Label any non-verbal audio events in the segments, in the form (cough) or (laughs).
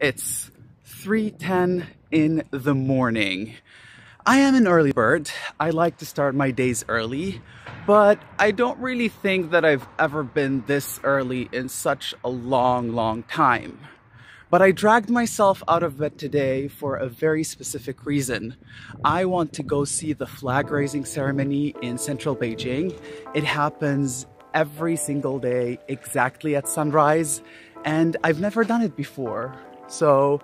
It's 3.10 in the morning. I am an early bird. I like to start my days early, but I don't really think that I've ever been this early in such a long, long time. But I dragged myself out of bed today for a very specific reason. I want to go see the flag raising ceremony in central Beijing. It happens every single day exactly at sunrise and I've never done it before. So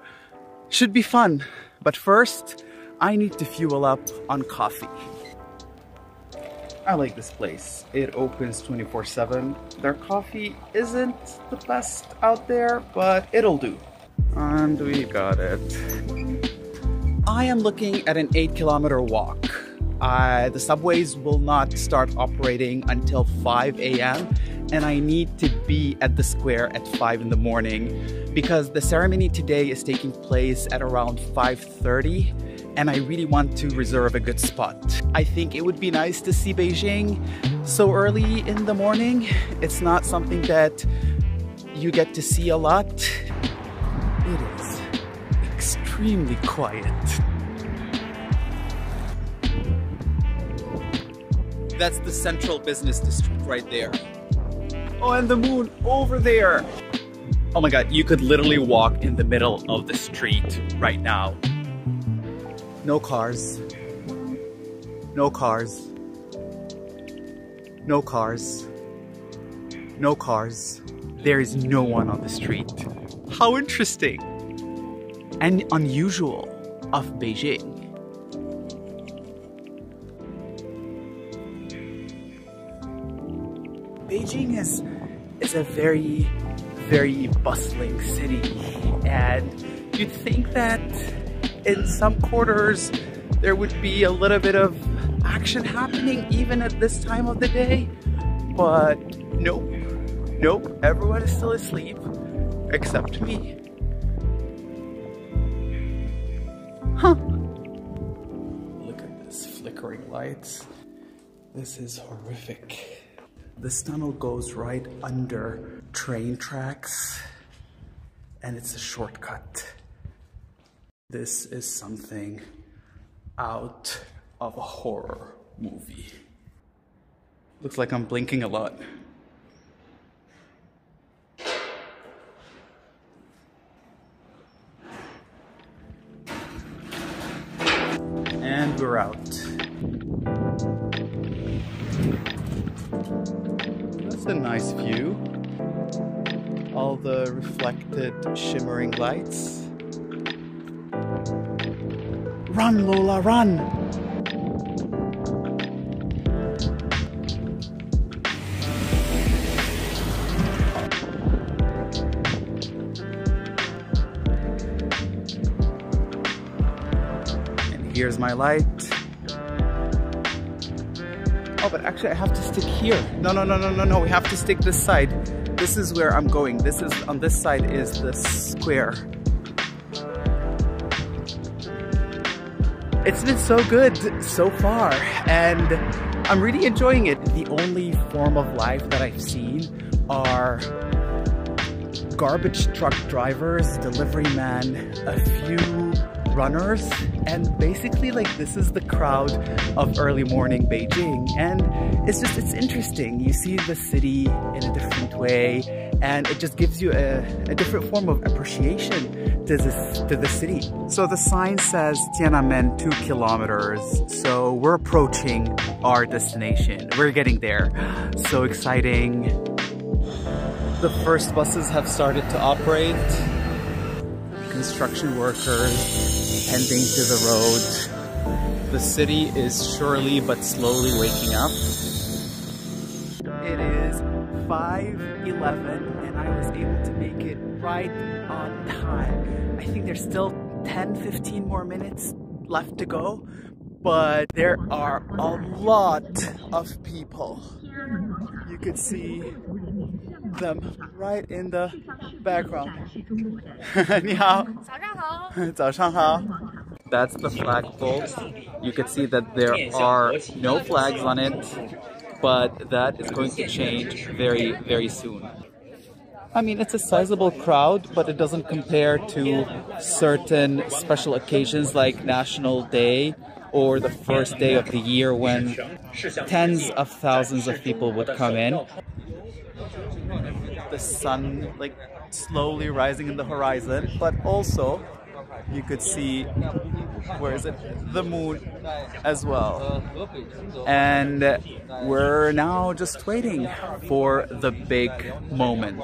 should be fun. But first, I need to fuel up on coffee. I like this place. It opens 24-7. Their coffee isn't the best out there, but it'll do. And we got it. I am looking at an 8 kilometer walk. Uh, the subways will not start operating until 5 a.m. and I need to be at the square at 5 in the morning because the ceremony today is taking place at around 5.30 and I really want to reserve a good spot. I think it would be nice to see Beijing so early in the morning. It's not something that you get to see a lot. It is extremely quiet. That's the central business district right there. Oh, and the moon over there. Oh my god, you could literally walk in the middle of the street right now. No cars. No cars. No cars. No cars. There is no one on the street. How interesting and unusual of Beijing. Beijing is is a very very bustling city. And you'd think that in some quarters there would be a little bit of action happening even at this time of the day. But nope. Nope. Everyone is still asleep except me. Huh. Look at this flickering lights. This is horrific this tunnel goes right under train tracks and it's a shortcut. This is something out of a horror movie. Looks like I'm blinking a lot. And we're out. A nice view. All the reflected shimmering lights. Run, Lola, run! And here's my light. Oh, but actually I have to stick here. No, no, no, no, no, no. We have to stick this side. This is where I'm going. This is, on this side is the square. It's been so good so far and I'm really enjoying it. The only form of life that I've seen are garbage truck drivers, delivery men, a few runners and basically like this is the crowd of early morning Beijing and it's just it's interesting. You see the city in a different way and it just gives you a, a different form of appreciation to this to the city. So the sign says Tiananmen two kilometers so we're approaching our destination. We're getting there. (gasps) So exciting. The first buses have started to operate. Construction workers tending to the road. The city is surely but slowly waking up. It is 5.11 and I was able to make it right on time. I think there's still 10-15 more minutes left to go, but there are a lot of people. You could see them right in the background. (laughs) (laughs) 你好。早上好。That's the (laughs) flagpole. You can see that there are no flags on it, but that is going to change very, very soon. I mean, it's a sizable crowd, but it doesn't compare to certain special occasions like National Day or the first day of the year when tens of thousands of people would come in. The sun like slowly rising in the horizon, but also you could see where is it? The moon as well. And we're now just waiting for the big moment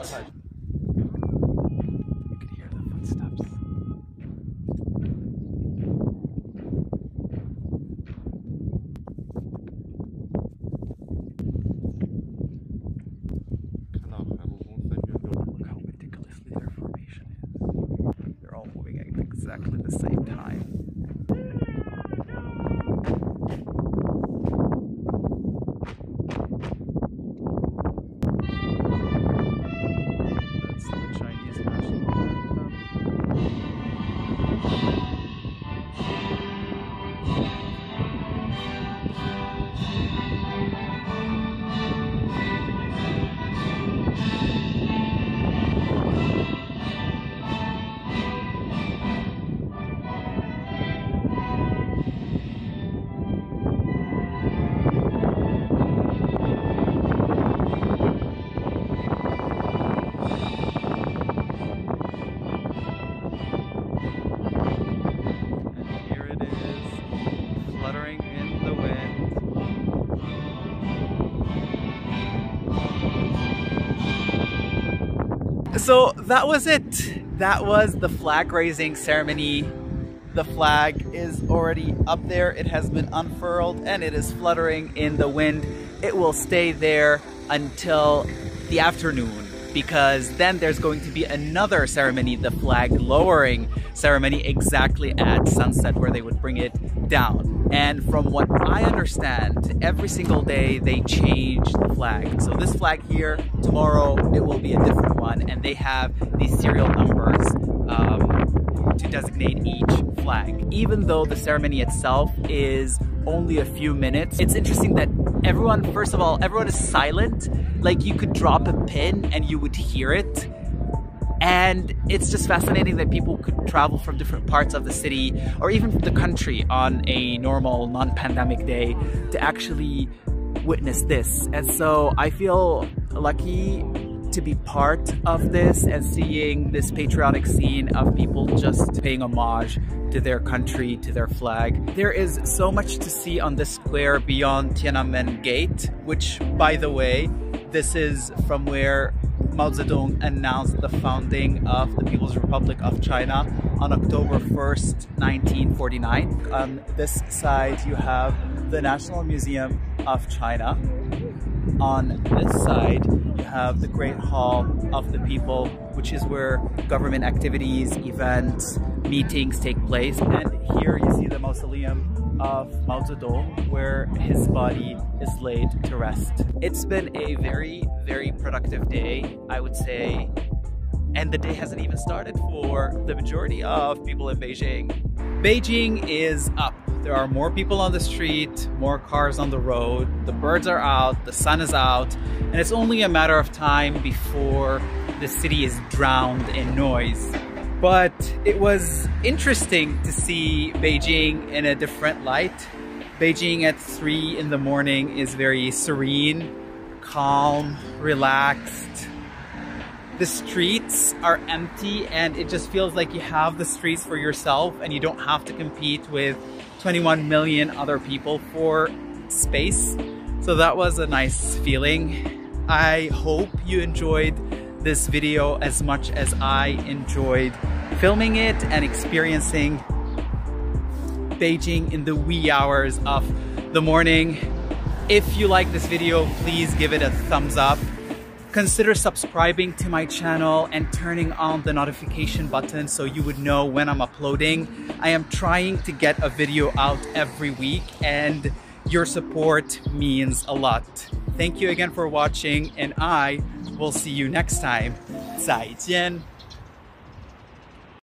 So that was it. That was the flag raising ceremony. The flag is already up there. It has been unfurled and it is fluttering in the wind. It will stay there until the afternoon because then there's going to be another ceremony, the flag lowering ceremony exactly at sunset where they would bring it down. And from what I understand, every single day they change the flag. So this flag here, tomorrow it will be a different one and they have these serial numbers um, to designate each flag. Even though the ceremony itself is only a few minutes, it's interesting that everyone, first of all, everyone is silent. Like you could drop a pin and you would hear it. And it's just fascinating that people could travel from different parts of the city or even the country on a normal non-pandemic day to actually witness this. And so I feel lucky to be part of this and seeing this patriotic scene of people just paying homage to their country, to their flag. There is so much to see on this square beyond Tiananmen Gate, which, by the way, this is from where Mao Zedong announced the founding of the People's Republic of China on October 1st, 1949. On this side, you have the National Museum of China. On this side, you have the Great Hall of the People, which is where government activities, events, meetings take place. And here you see the mausoleum of Mao Zedong, where his body is laid to rest. It's been a very, very productive day, I would say. And the day hasn't even started for the majority of people in Beijing. Beijing is up. There are more people on the street, more cars on the road, the birds are out, the sun is out, and it's only a matter of time before the city is drowned in noise. But it was interesting to see Beijing in a different light. Beijing at 3 in the morning is very serene, calm, relaxed, the streets are empty and it just feels like you have the streets for yourself and you don't have to compete with 21 million other people for space. So that was a nice feeling. I hope you enjoyed this video as much as I enjoyed filming it and experiencing Beijing in the wee hours of the morning. If you like this video, please give it a thumbs up consider subscribing to my channel and turning on the notification button so you would know when I'm uploading. I am trying to get a video out every week and your support means a lot. Thank you again for watching and I will see you next time. 再见。